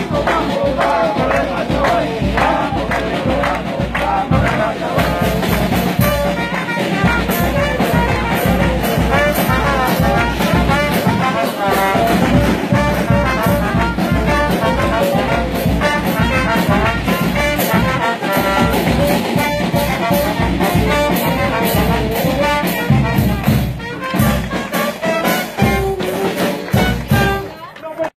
ficou com amor.